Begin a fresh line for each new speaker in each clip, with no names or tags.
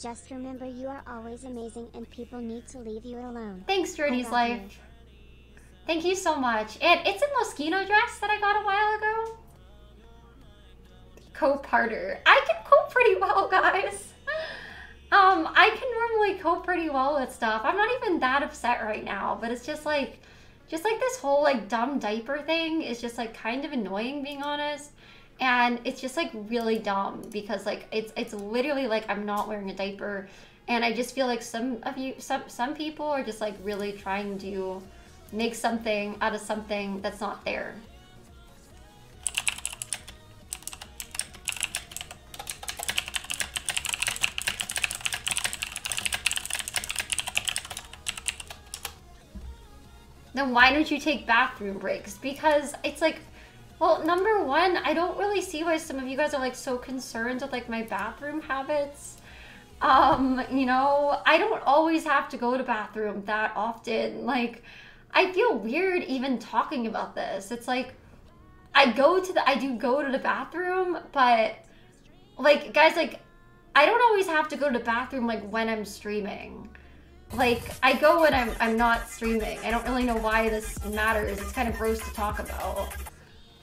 Just remember you are always amazing and people need to leave you alone.
Thanks, Journey's Life. You. Thank you so much. And it's a Moschino dress that I got a while ago. Co-parter. I can cope pretty well, guys. Um, I can normally cope pretty well with stuff. I'm not even that upset right now, but it's just like, just like this whole like dumb diaper thing is just like kind of annoying, being honest. And it's just like really dumb because like it's it's literally like I'm not wearing a diaper, and I just feel like some of you, some some people are just like really trying to make something out of something that's not there. then why don't you take bathroom breaks? Because it's like, well, number one, I don't really see why some of you guys are like so concerned with like my bathroom habits. Um, you know, I don't always have to go to bathroom that often. Like, I feel weird even talking about this. It's like, I go to the, I do go to the bathroom, but like, guys, like, I don't always have to go to the bathroom like when I'm streaming. Like, I go when I'm, I'm not streaming. I don't really know why this matters. It's kind of gross to talk about.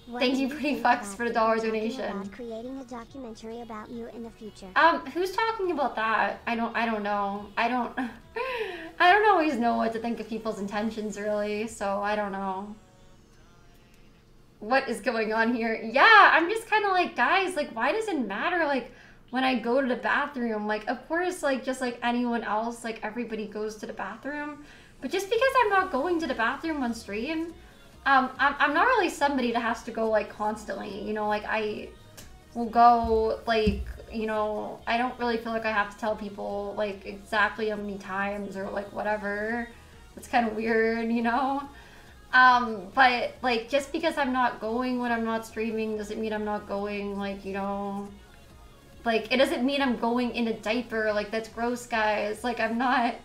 What Thank you, Pretty Fucks, for the dollar donation.
Creating a documentary about you in the future.
Um, who's talking about that? I don't, I don't know. I don't, I don't always know what to think of people's intentions, really. So I don't know. What is going on here? Yeah, I'm just kind of like, guys, like, why does it matter? Like, when I go to the bathroom, like, of course, like, just like anyone else, like, everybody goes to the bathroom. But just because I'm not going to the bathroom on stream, um, I'm, I'm not really somebody that has to go, like, constantly. You know, like, I will go, like, you know, I don't really feel like I have to tell people, like, exactly how many times or, like, whatever. It's kind of weird, you know? Um, but, like, just because I'm not going when I'm not streaming doesn't mean I'm not going, like, you know like, it doesn't mean I'm going in a diaper. Like, that's gross, guys. Like, I'm not...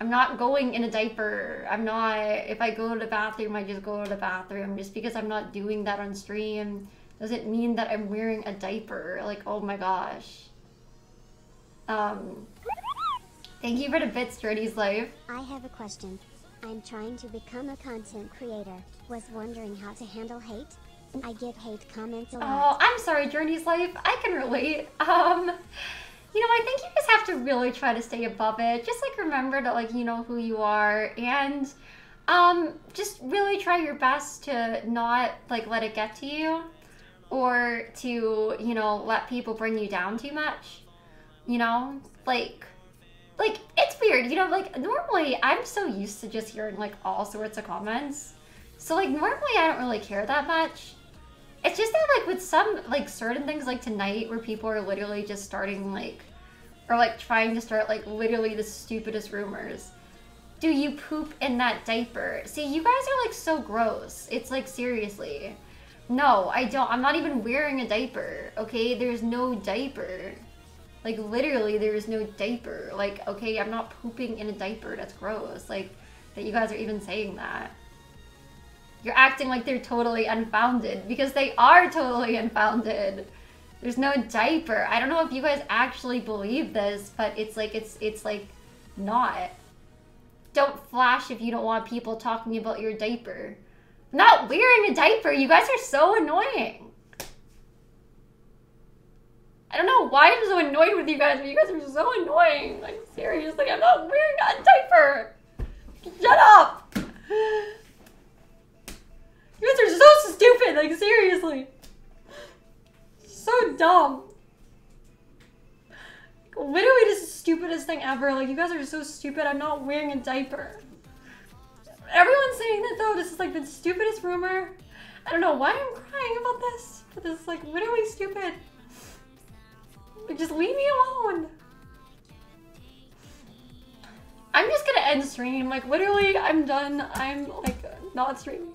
I'm not going in a diaper. I'm not... If I go to the bathroom, I just go to the bathroom. Just because I'm not doing that on stream doesn't mean that I'm wearing a diaper. Like, oh my gosh. Um... Thank you for the bits, Journey's Life.
I have a question. I'm trying to become a content creator. Was wondering how to handle hate? I get hate comments a lot.
Oh, I'm sorry, Journey's Life. I can relate. Um, you know, I think you just have to really try to stay above it. Just like remember that, like, you know who you are, and um, just really try your best to not like let it get to you, or to you know let people bring you down too much. You know, like like it's weird you know like normally i'm so used to just hearing like all sorts of comments so like normally i don't really care that much it's just that like with some like certain things like tonight where people are literally just starting like or like trying to start like literally the stupidest rumors. Do you poop in that diaper? See, you guys are like so gross. It's like seriously. No, I don't. I'm not even wearing a diaper. Okay, there's no diaper. Like literally there's no diaper. Like okay, I'm not pooping in a diaper. That's gross. Like that you guys are even saying that. You're acting like they're totally unfounded because they are totally unfounded. There's no diaper. I don't know if you guys actually believe this, but it's like it's it's like not. Don't flash if you don't want people talking about your diaper. not wearing a diaper. You guys are so annoying. I don't know why I'm so annoyed with you guys, but you guys are so annoying. Like seriously, I'm not wearing dumb. Literally the stupidest thing ever. Like you guys are so stupid, I'm not wearing a diaper. Everyone's saying that though, this is like the stupidest rumor. I don't know why I'm crying about this, but this is like literally stupid. just leave me alone. I'm just gonna end stream. Like literally, I'm done. I'm like not streaming.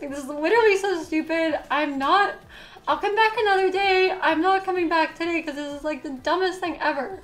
This is literally so stupid. I'm not... I'll come back another day. I'm not coming back today because this is like the dumbest thing ever.